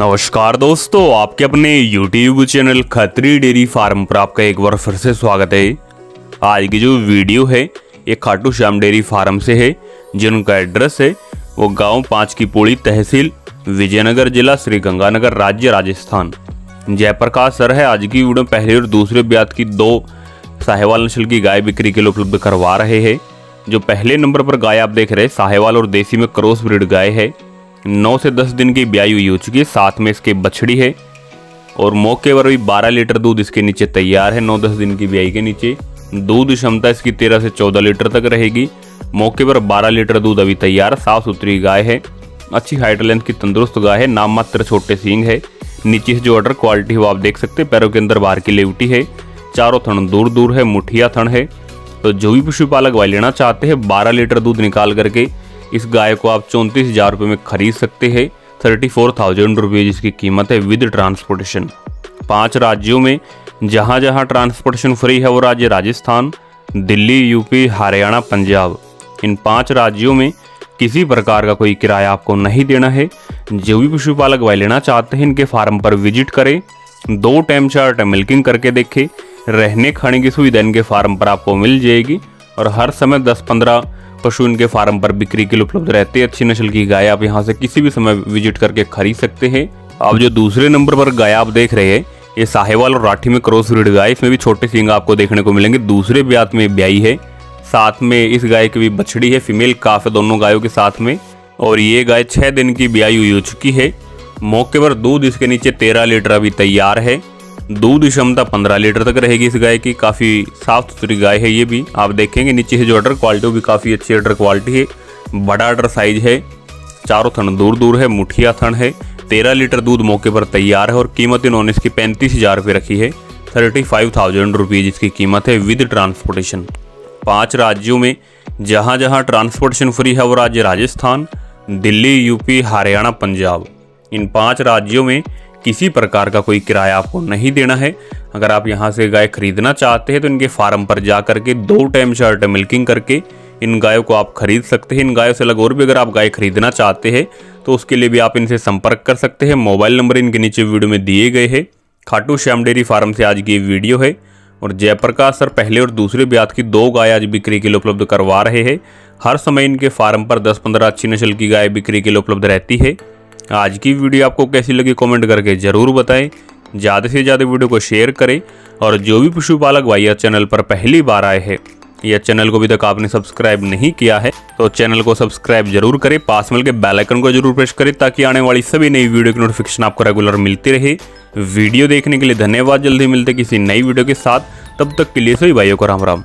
नमस्कार दोस्तों, आपके अपने YouTube channel Khatri dairy farm पर आपका एक बार फिर से स्वागत है। आज की जो वीडियो है, ये खाटू श्याम डेयरी फार्म से है, जिनका एड्रेस है, वो गाँव पाँच की पोड़ी तहसील विजयनगर जिला श्री गंगानगर राज्य राजस्थान। जयप्रकाश सर है, आज की वीडियो पहले और दूसरे ब्याज की दो साहेवाल नस्ल की गाय बिक्री के लिए उपलब्ध करवा रहे हैं। जो पहले नंबर पर गाय आप देख रहे हैं, साहेवाल और देसी में क्रॉस ब्रीड गाय है। नौ से दस दिन की ब्याई हुई हो चुकी है, साथ में इसके बछड़ी है और मौके पर भी बारह लीटर दूध इसके नीचे तैयार है, नौ दस दिन की ब्याई के नीचे। दूध क्षमता इसकी तेरह से चौदह लीटर तक रहेगी। मौके पर बारह लीटर दूध अभी तैयार साफ़ सुथरी गाय है, अच्छी हाइट लेंथ की तंदुरुस्त गाय है, नाम मात्र छोटे सींग है। नीचे से जो ऑर्डर क्वालिटी वो आप देख सकते हैं, पैरों के अंदर बाहर की लेवटी है, चारों थन दूर दूर है, मुठिया थन है। तो जो भी पशुपालक भाई लेना चाहते हैं, बारह लीटर दूध निकाल करके इस गाय को आप चौंतीस हज़ार रुपये में खरीद सकते हैं। थर्टी फोर थाउज़ेंड रुपये जिसकी कीमत है विद ट्रांसपोर्टेशन। पाँच राज्यों में जहाँ जहाँ ट्रांसपोर्टेशन फ्री है वो राज्य राजस्थान, दिल्ली, यूपी, हरियाणा, पंजाब। इन पाँच राज्यों में किसी प्रकार का कोई किराया आपको नहीं देना है। जो भी पशुपालक भाई लेना चाहते हैं, इनके फार्म पर विज़िट करें। दो टाइम चार टाइम मिल्किंग करके देखें। रहने खाने की सुविधा इनके फार्म पर आपको मिल जाएगी और हर समय 10-15 पशु इनके फार्म पर बिक्री के लिए उपलब्ध रहते हैं। अच्छी नस्ल की गाय आप यहाँ से किसी भी समय विज़िट करके खरीद सकते हैं। अब जो दूसरे नंबर पर गाय आप देख रहे हैं, ये साहेवाल और राठी में क्रॉस ब्रीड गाय, इसमें भी छोटे सिंग आपको देखने को मिलेंगे। दूसरे ब्यात में ब्याई है, साथ में इस गाय की भी बछड़ी है, फीमेल काफ है दोनों गायों के साथ में। और ये गाय छह दिन की ब्याई हुई हो चुकी है। मौके पर दूध इसके नीचे तेरह लीटर अभी तैयार है। दूध क्षमता पंद्रह लीटर तक रहेगी इस गाय की। काफ़ी साफ़ सुथरी गाय है ये भी। आप देखेंगे नीचे से जो अडर क्वालिटी वो भी काफ़ी अच्छी अडर क्वालिटी है। बड़ा अडर साइज़ है। चारों थन दूर दूर है, मुठिया थन है। तेरह लीटर दूध मौके पर तैयार है और कीमत इन्होंने इसकी पैंतीस हज़ार रुपये रखी है। थर्टी फाइव थाउज़ेंड रुपीज़ इसकी कीमत है विद ट्रांसपोर्टेशन पाँच राज्यों में जहाँ जहाँ ट्रांसपोर्टेशन फ्री है, वो राज्य राजस्थान, दिल्ली, यूपी, हरियाणा, पंजाब। इन पाँच राज्यों में किसी प्रकार का कोई किराया आपको नहीं देना है। अगर आप यहाँ से गाय खरीदना चाहते हैं तो इनके फार्म पर जा करके दो टाइम शर्ट मिल्किंग करके इन गायों को आप खरीद सकते हैं। इन गायों से अलग और भी अगर आप गाय खरीदना चाहते हैं तो उसके लिए भी आप इनसे संपर्क कर सकते हैं। मोबाइल नंबर इनके नीचे वीडियो में दिए गए हैं। खाटू श्याम डेयरी फार्म से आज की वीडियो है। और जयप्रकाश सर, पहले और दूसरे ब्याज की दो गाय आज बिक्री के लिए उपलब्ध करवा रहे हैं। हर समय इनके फार्म पर 10-15 अच्छी नस्ल की गाय बिक्री के लिए उपलब्ध रहती है। आज की वीडियो आपको कैसी लगी कमेंट करके ज़रूर बताएँ। ज़्यादा से ज़्यादा वीडियो को शेयर करें और जो भी पशुपालक भाई या चैनल पर पहली बार आए हैं या चैनल को अभी तक आपने सब्सक्राइब नहीं किया है तो चैनल को सब्सक्राइब ज़रूर करें। पास मिल के बेल आइकन को ज़रूर प्रेस करें ताकि आने वाली सभी नई वीडियो की नोटिफिकेशन आपको रेगुलर मिलती रहे। वीडियो देखने के लिए धन्यवाद। जल्दी मिलते किसी नई वीडियो के साथ। तब तक के लिए सभी भाइयों को राम राम।